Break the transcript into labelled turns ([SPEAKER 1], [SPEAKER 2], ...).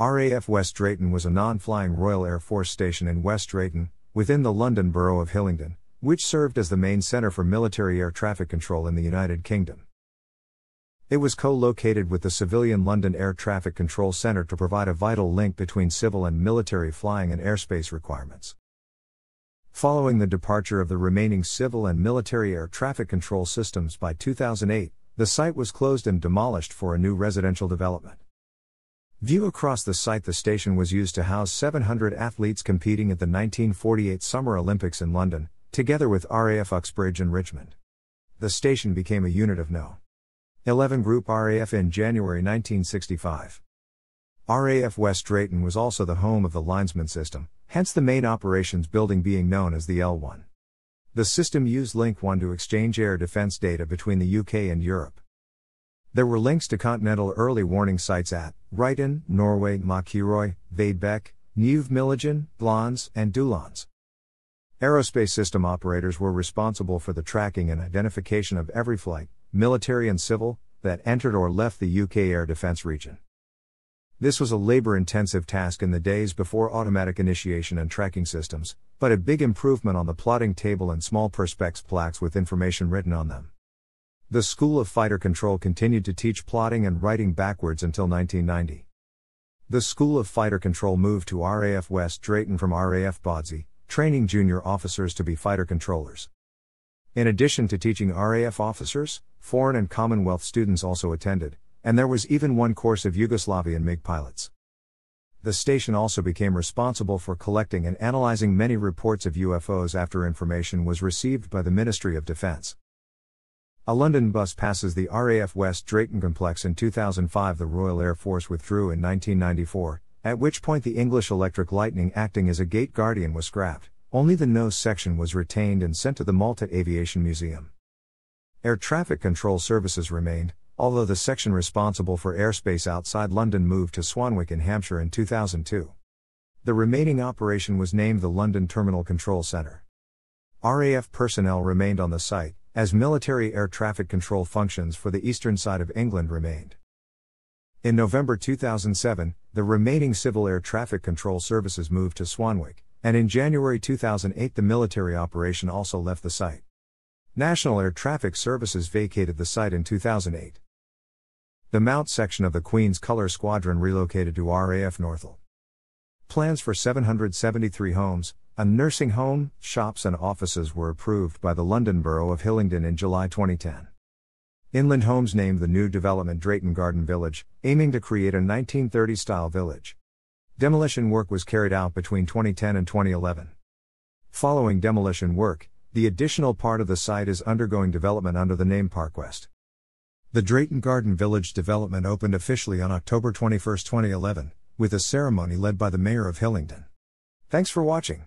[SPEAKER 1] RAF West Drayton was a non flying Royal Air Force station in West Drayton, within the London Borough of Hillingdon, which served as the main centre for military air traffic control in the United Kingdom. It was co located with the civilian London Air Traffic Control Centre to provide a vital link between civil and military flying and airspace requirements. Following the departure of the remaining civil and military air traffic control systems by 2008, the site was closed and demolished for a new residential development. View across the site The station was used to house 700 athletes competing at the 1948 Summer Olympics in London, together with RAF Uxbridge and Richmond. The station became a unit of No. 11 Group RAF in January 1965. RAF West Drayton was also the home of the linesman system, hence the main operations building being known as the L1. The system used Link 1 to exchange air defense data between the UK and Europe. There were links to continental early warning sites at Reitan, Norway, Maakeroy, Vaedbek, Neuve Milligen, Glons, and Doullens. Aerospace system operators were responsible for the tracking and identification of every flight, military and civil, that entered or left the UK air defense region. This was a labor intensive task in the days before automatic initiation and tracking systems, but a big improvement on the plotting table and small perspex plaques with information written on them. The School of Fighter Control continued to teach plotting and writing backwards until 1990. The School of Fighter Control moved to RAF West Drayton from RAF Bawdsey, training junior officers to be fighter controllers. In addition to teaching RAF officers, foreign and Commonwealth students also attended, and there was even one course of Yugoslavian MiG pilots. The station also became responsible for collecting and analyzing many reports of UFOs after information was received by the Ministry of Defense. A London bus passes the RAF West Drayton complex in 2005. The Royal Air Force withdrew in 1994, at which point the English Electric Lightning acting as a gate guardian was scrapped. Only the nose section was retained and sent to the Malta Aviation Museum. Air traffic control services remained, although the section responsible for airspace outside London moved to Swanwick in Hampshire in 2002. The remaining operation was named the London Terminal Control Centre. RAF personnel remained on the site, as military air traffic control functions for the eastern side of England remained. In November 2007, the remaining civil air traffic control services moved to Swanwick, and in January 2008 the military operation also left the site. National Air Traffic Services vacated the site in 2008. The Mount section of the Queen's Colour Squadron relocated to RAF Northolt. Plans for 773 homes, a nursing home, shops, and offices were approved by the London Borough of Hillingdon in July 2010. Inland Homes named the new development Drayton Garden Village, aiming to create a 1930 style village. Demolition work was carried out between 2010 and 2011. Following demolition work, the additional part of the site is undergoing development under the name Park West. The Drayton Garden Village development opened officially on October 21, 2011, with a ceremony led by the Mayor of Hillingdon. Thanks for watching.